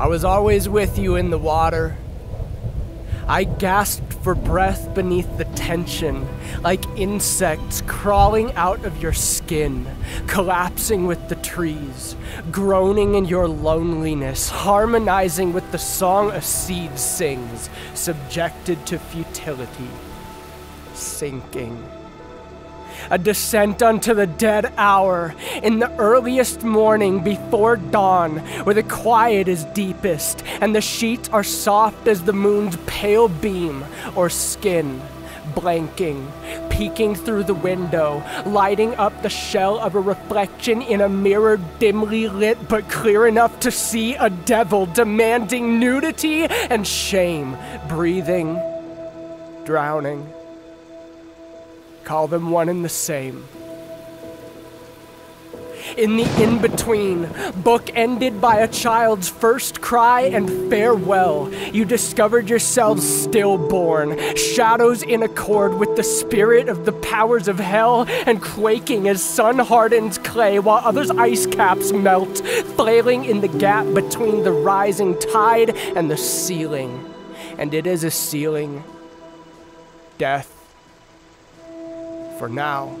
I was always with you in the water. I gasped for breath beneath the tension, like insects crawling out of your skin, collapsing with the trees, groaning in your loneliness, harmonizing with the song a seed sings, subjected to futility, sinking a descent unto the dead hour, in the earliest morning before dawn, where the quiet is deepest, and the sheets are soft as the moon's pale beam or skin blanking, peeking through the window, lighting up the shell of a reflection in a mirror dimly lit but clear enough to see a devil demanding nudity and shame, breathing, drowning call them one and the same. In the in between, book ended by a child's first cry and farewell, you discovered yourselves stillborn, shadows in accord with the spirit of the powers of hell, and quaking as sun hardens clay while others' ice caps melt, flailing in the gap between the rising tide and the ceiling. And it is a ceiling. Death for now.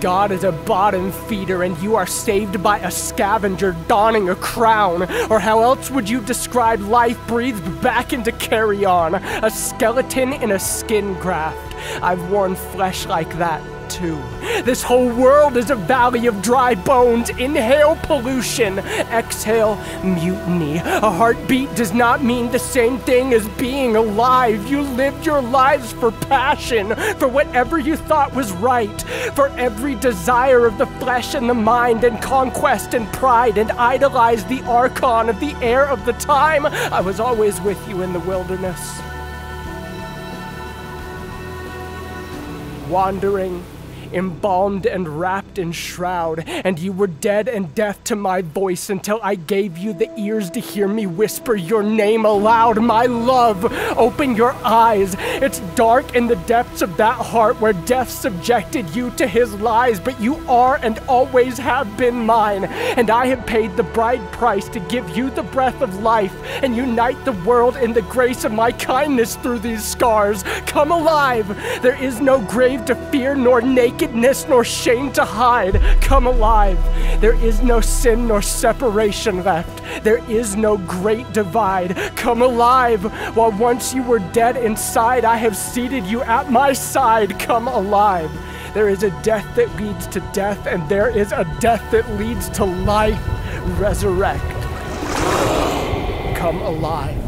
God is a bottom feeder, and you are saved by a scavenger donning a crown. Or how else would you describe life breathed back into carry on? A skeleton in a skin graft. I've worn flesh like that too. This whole world is a valley of dry bones. Inhale pollution, exhale mutiny. A heartbeat does not mean the same thing as being alive. You lived your lives for passion, for whatever you thought was right, for every desire of the flesh and the mind, and conquest and pride, and idolized the archon of the air of the time. I was always with you in the wilderness. Wandering embalmed and wrapped in shroud, and you were dead and deaf to my voice until I gave you the ears to hear me whisper your name aloud. My love, open your eyes. It's dark in the depths of that heart where death subjected you to his lies, but you are and always have been mine, and I have paid the bride price to give you the breath of life and unite the world in the grace of my kindness through these scars. Come alive. There is no grave to fear nor naked nakedness nor shame to hide. Come alive. There is no sin nor separation left. There is no great divide. Come alive. While once you were dead inside, I have seated you at my side. Come alive. There is a death that leads to death, and there is a death that leads to life. Resurrect. Come alive.